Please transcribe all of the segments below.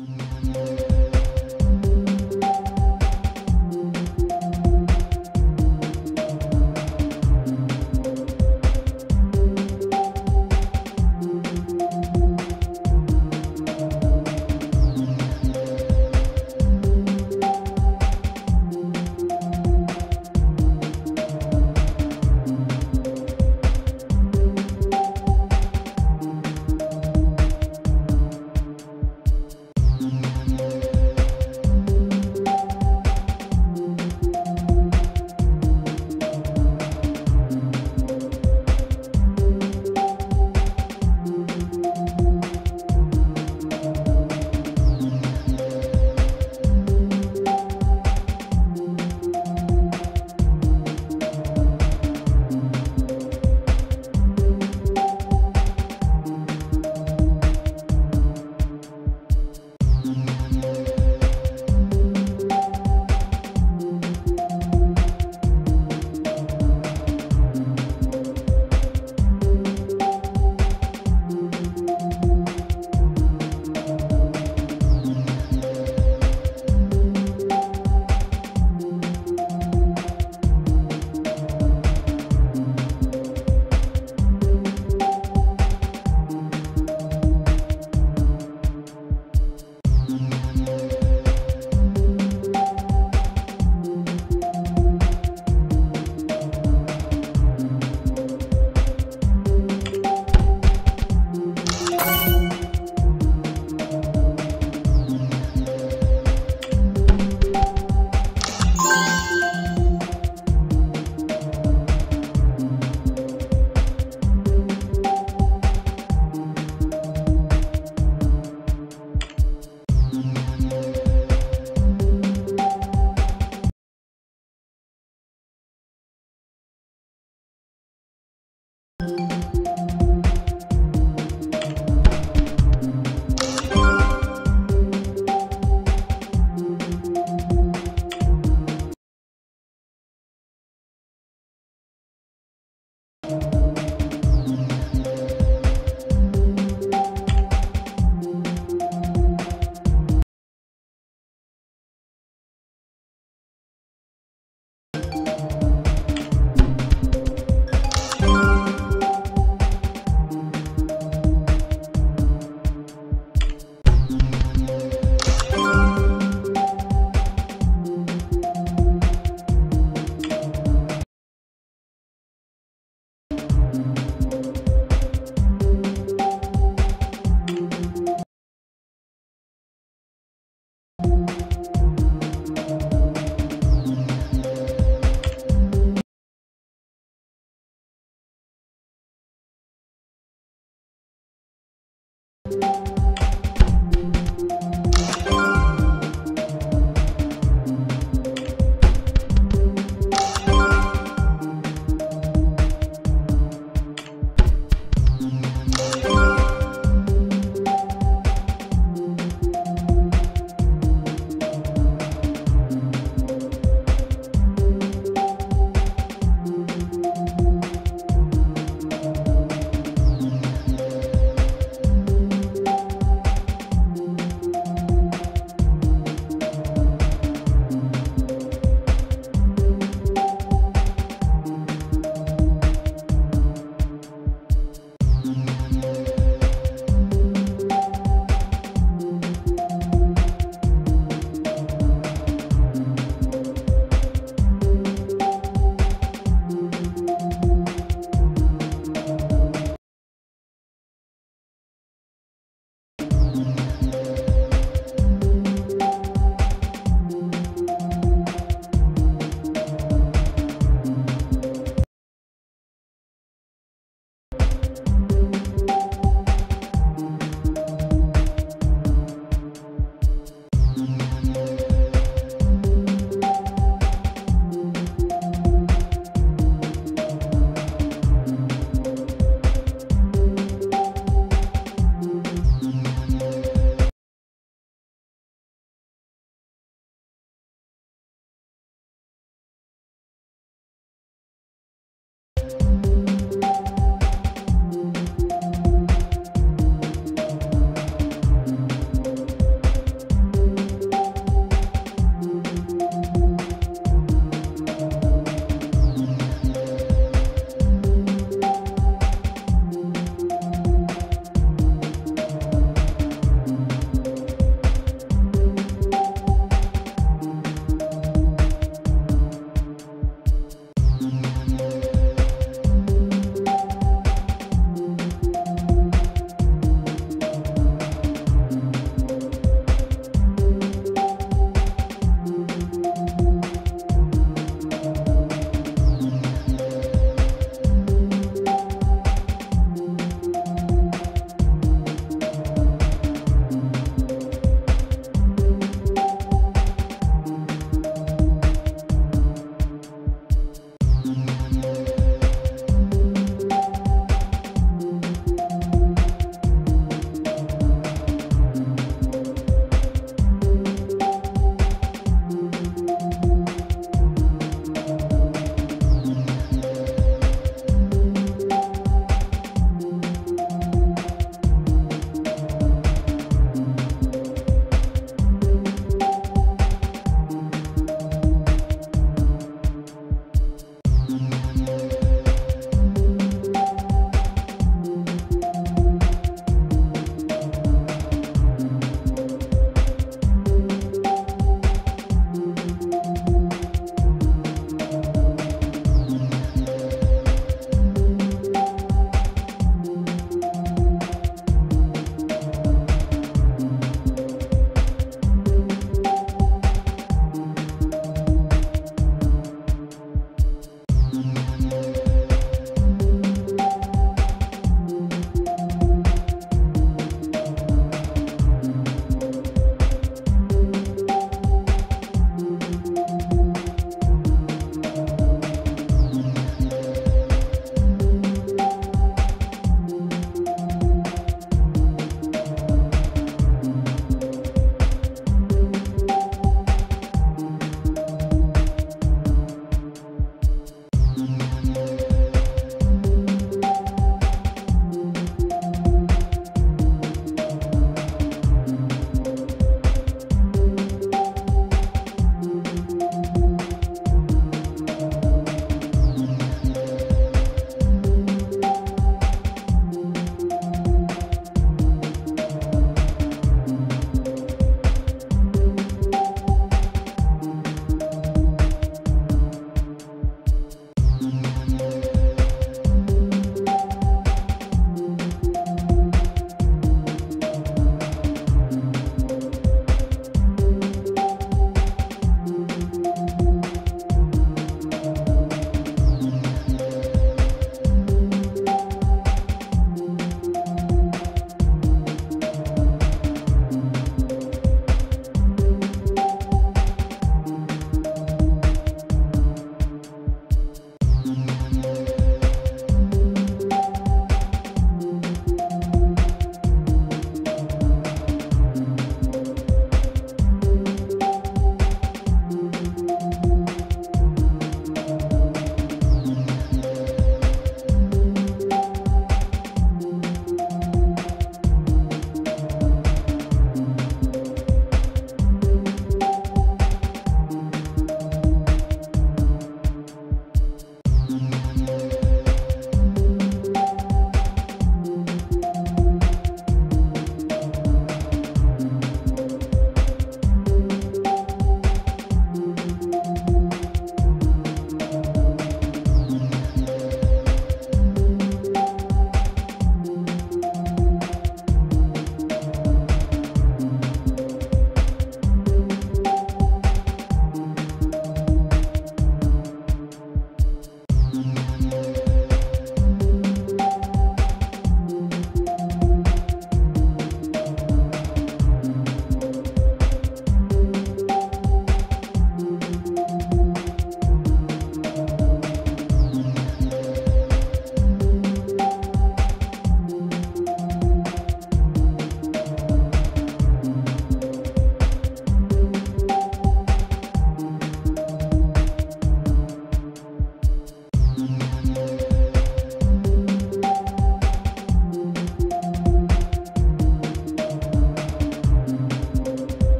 Mm-hmm.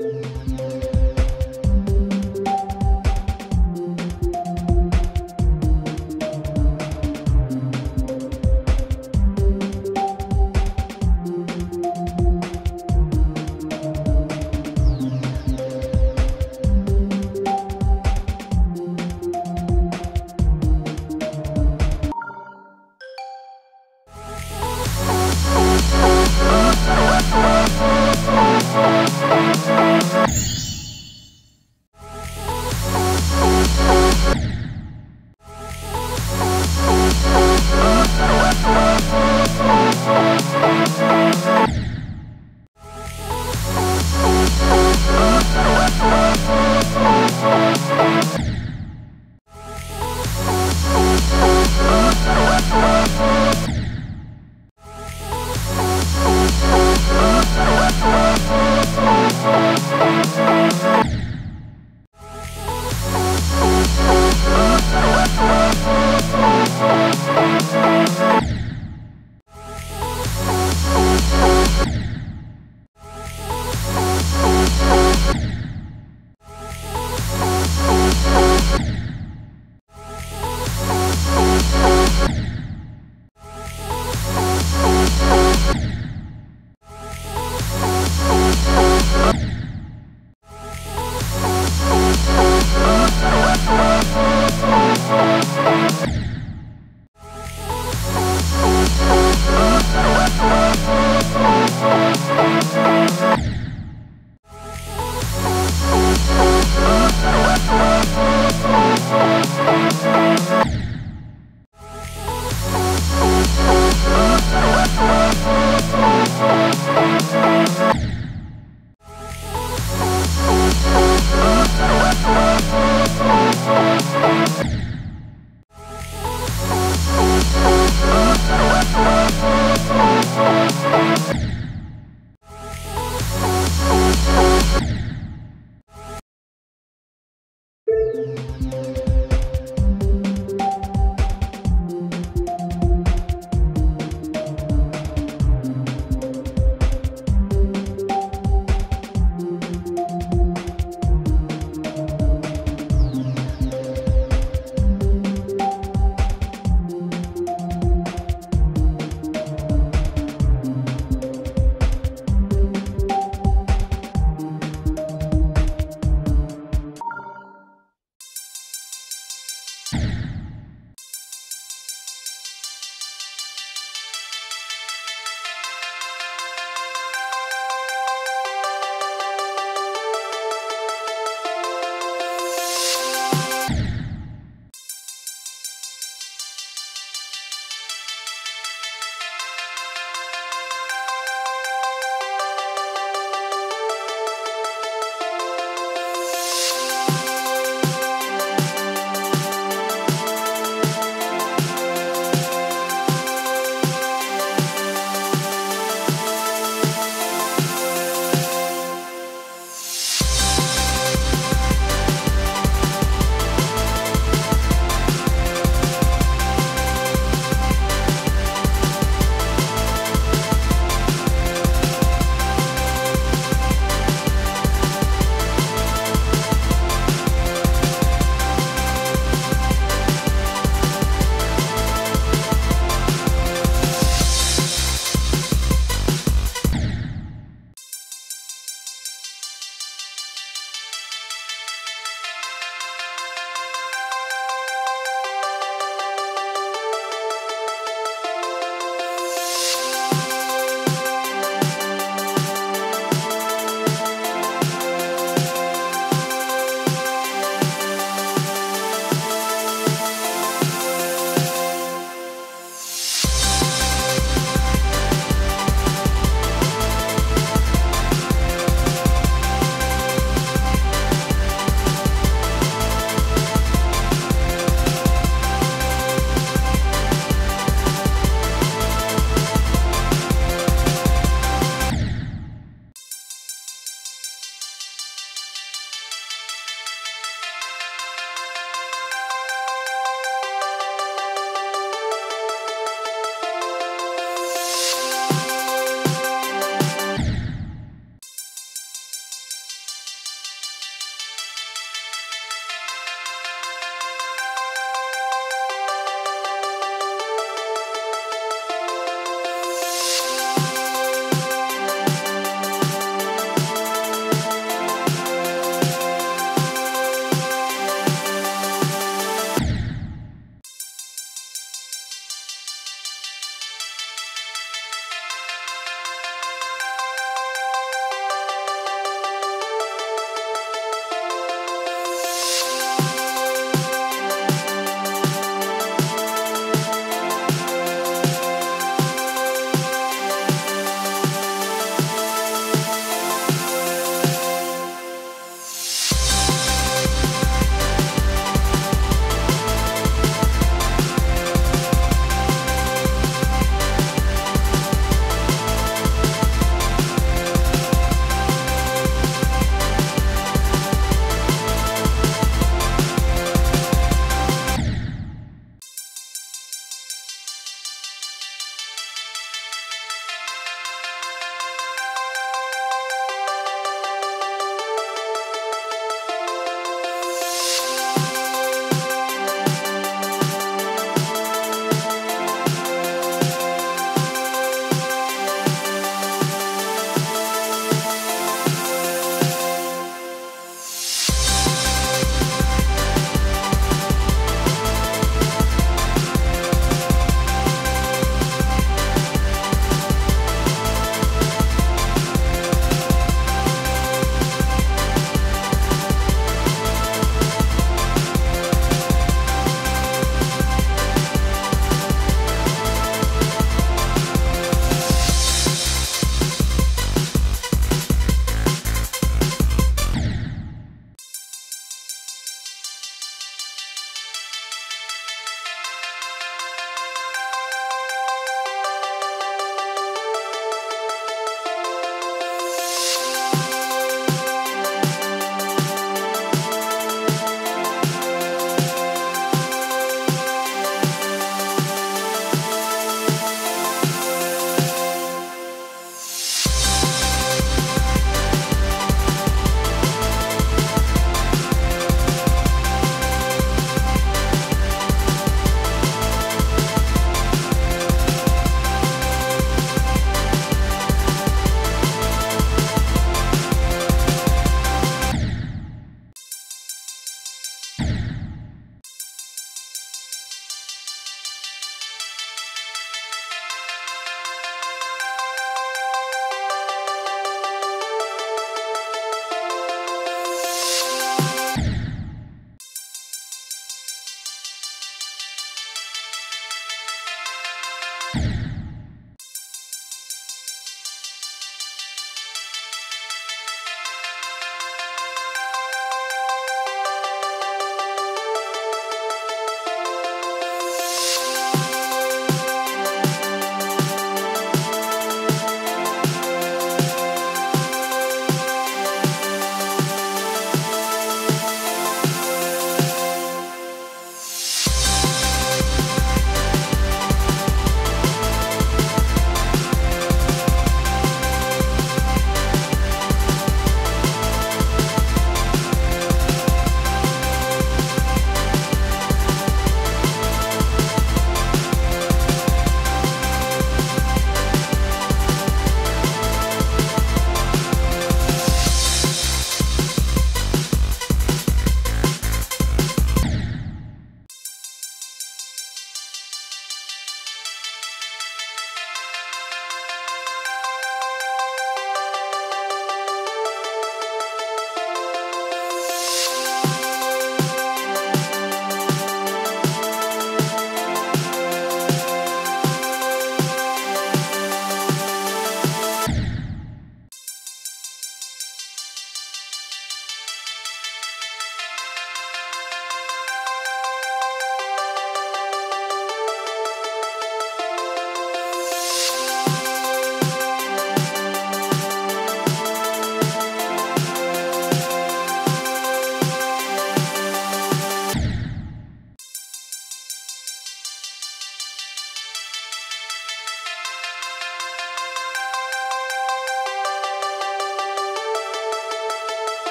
Gracias.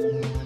Thank you.